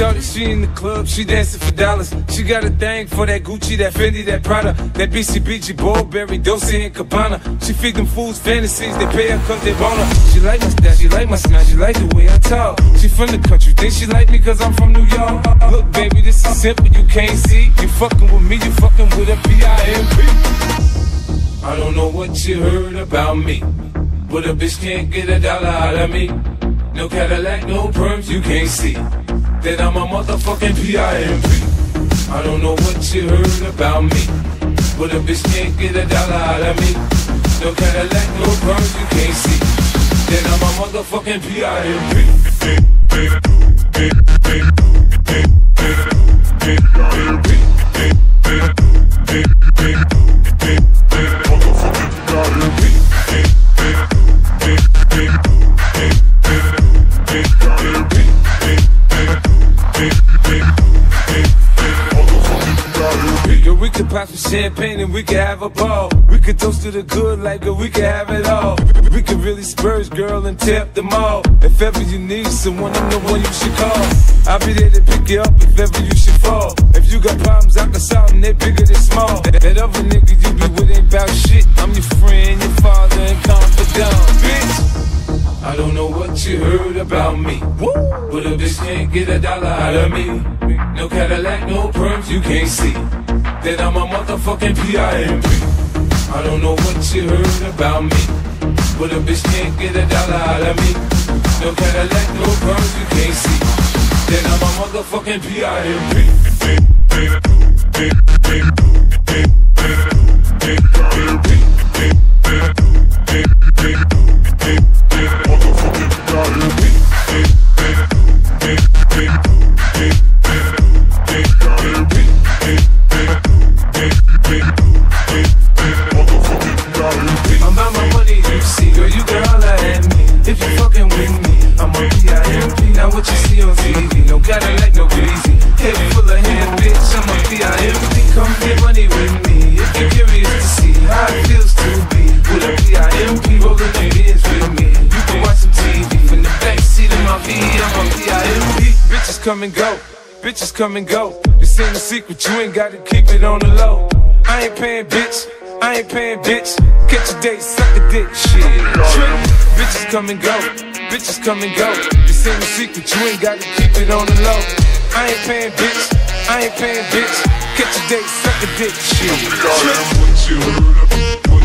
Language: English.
shorty, she in the club, she dancing for dollars. She got a thing for that Gucci, that Fendi, that Prada, that BCBG, Burberry, Dolce and Gabbana. She feed them fools fantasies, they pay her cause they want her. She like my style, she like my smile, she like the way I talk. She from the country, think she like me cause I'm from New York. Look, baby, this is simple, you can't see. You fucking with me, you fucking with a P-I-M-P. I don't know what you heard about me, but a bitch can't get a dollar out of me. No Cadillac, no perms, you can't see that I'm a motherfucking P.I.M.P. I don't know what you heard about me, but a bitch can't get a dollar out of me. No Cadillac, no perms, you can't see Then I'm a motherfucking Girl, we could pop some champagne and we could have a ball. We could toast to the good like girl, we could have it all. We could really spurge, girl, and tap them all. If ever you need someone, I'm the one you should call. I'll be there to pick you up if ever you should fall. If you got problems, I can solve them, they bigger than small. That, that other nigga you be with ain't about shit. I'm your friend, your father, and confidant, bitch. I don't know what you heard about me, but a bitch can't get a dollar out of me. No Cadillac, no perms, you can't see that I'm a motherfucking P.I.M.P. I don't know what you heard about me, but a bitch can't get a dollar out of me. No Cadillac, no perms, you can't see Then I'm a motherfucking I'm No Cadillac, no greasy. Head full of hair, bitch, I'm a P.I.M.P. Come get money with me, if you're curious to see how it feels to be with a P.I.M.P. rolling the Benz with me. You can watch some TV from the backseat of my V, I'm a P.I.M.P. Bitches come and go, bitches come and go. This ain't a secret, you ain't gotta keep it on the low. I ain't paying, bitch. I ain't paying, bitch. Catch a date, suck a dick, shit. Trick. Bitches come and go, bitches come and go. A secret, you ain't gotta keep it on the low. I ain't paying, bitch. I ain't paying, bitch. Catch a date, suck a dick, shit. What you heard about